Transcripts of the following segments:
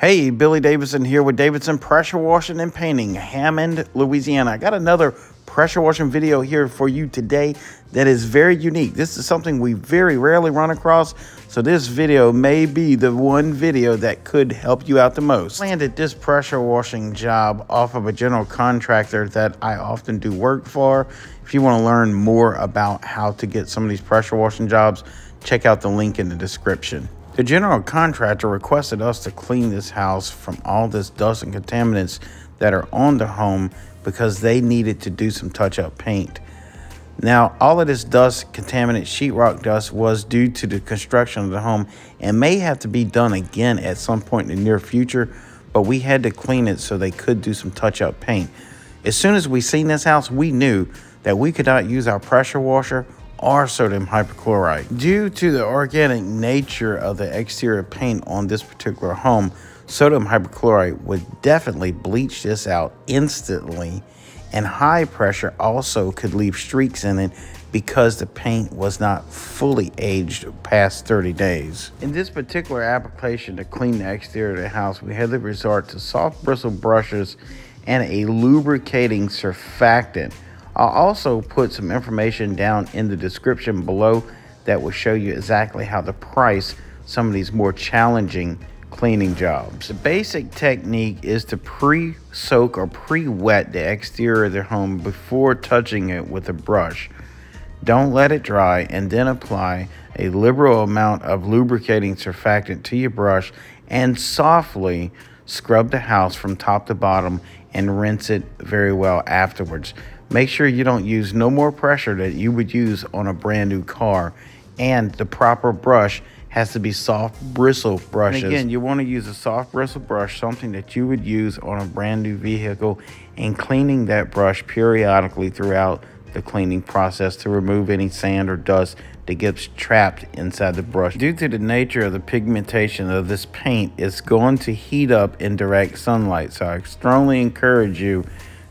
Hey, Billy Davidson here with Davidson Pressure Washing and Painting, Hammond, Louisiana. I got another pressure washing video here for you today that is very unique. This is something we very rarely run across, so this video may be the one video that could help you out the most. Landed this pressure washing job off of a general contractor that I often do work for. If you want to learn more about how to get some of these pressure washing jobs, check out the link in the description. The general contractor requested us to clean this house from all this dust and contaminants that are on the home because they needed to do some touch up paint. Now, all of this dust, contaminant sheetrock dust, was due to the construction of the home and may have to be done again at some point in the near future, but we had to clean it so they could do some touch up paint. As soon as we seen this house, we knew that we could not use our pressure washer or sodium hypochlorite. Due to the organic nature of the exterior paint on this particular home, sodium hypochlorite would definitely bleach this out instantly and high pressure also could leave streaks in it because the paint was not fully aged past 30 days. In this particular application to clean the exterior of the house, we had to resort to soft bristle brushes and a lubricating surfactant I'll also put some information down in the description below that will show you exactly how to price some of these more challenging cleaning jobs. The basic technique is to pre-soak or pre-wet the exterior of the home before touching it with a brush. Don't let it dry and then apply a liberal amount of lubricating surfactant to your brush and softly scrub the house from top to bottom and rinse it very well afterwards. Make sure you don't use no more pressure that you would use on a brand new car. And the proper brush has to be soft bristle brushes. And again, you want to use a soft bristle brush, something that you would use on a brand new vehicle, and cleaning that brush periodically throughout the cleaning process to remove any sand or dust that gets trapped inside the brush. Due to the nature of the pigmentation of this paint, it's going to heat up in direct sunlight. So I strongly encourage you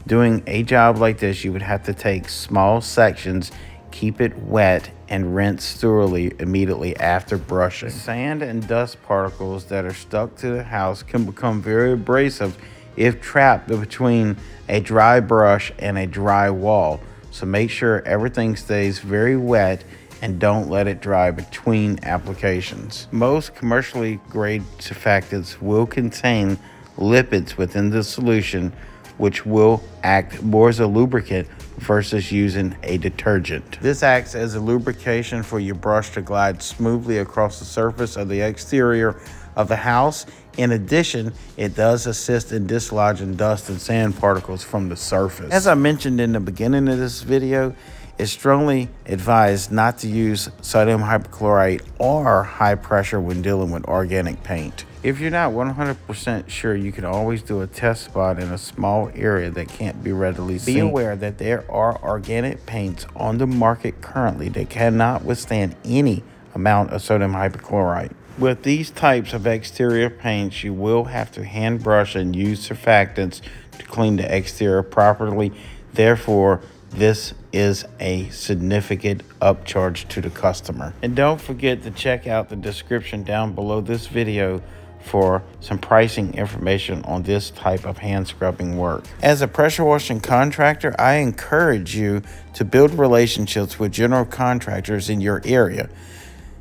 Doing a job like this, you would have to take small sections, keep it wet, and rinse thoroughly immediately after brushing. Sand and dust particles that are stuck to the house can become very abrasive if trapped between a dry brush and a dry wall. So make sure everything stays very wet and don't let it dry between applications. Most commercially grade surfactants will contain lipids within the solution which will act more as a lubricant versus using a detergent. This acts as a lubrication for your brush to glide smoothly across the surface of the exterior of the house. In addition, it does assist in dislodging dust and sand particles from the surface. As I mentioned in the beginning of this video, it's strongly advised not to use sodium hypochlorite or high pressure when dealing with organic paint. If you're not 100% sure, you can always do a test spot in a small area that can't be readily seen. Be aware that there are organic paints on the market currently that cannot withstand any amount of sodium hypochlorite. With these types of exterior paints, you will have to hand brush and use surfactants to clean the exterior properly. Therefore, this is a significant upcharge to the customer. And don't forget to check out the description down below this video for some pricing information on this type of hand scrubbing work. As a pressure washing contractor, I encourage you to build relationships with general contractors in your area.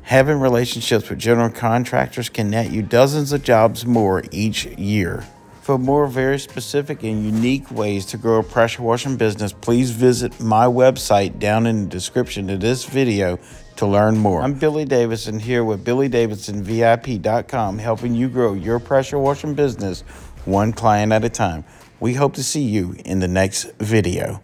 Having relationships with general contractors can net you dozens of jobs more each year. For more very specific and unique ways to grow a pressure washing business, please visit my website down in the description of this video to learn more. I'm Billy Davidson here with BillyDavidsonVIP.com, helping you grow your pressure washing business one client at a time. We hope to see you in the next video.